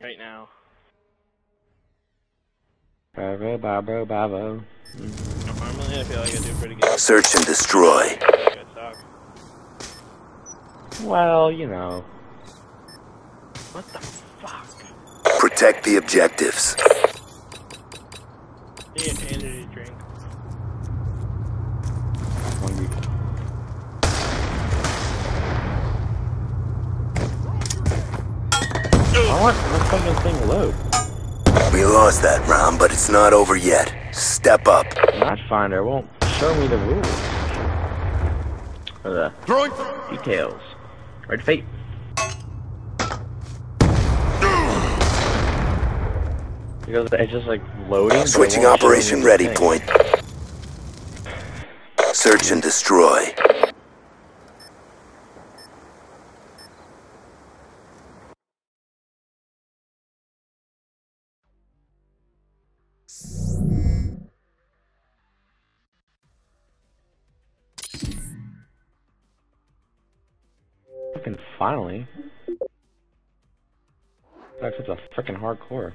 right now. Bravo, bravo, bravo. Normally, I feel like I do pretty good. Search and destroy. Well, you know. What the fuck? Protect the objectives. You get energy drink. I want the fucking thing load. We lost that round, but it's not over yet. Step up. Match finder won't show me the rules. Or the Throwing. details. Red fate. Because it's just like loading. Switching won't show me operation ready thing. point. Search and destroy. Fucking finally. That's such a freaking hardcore.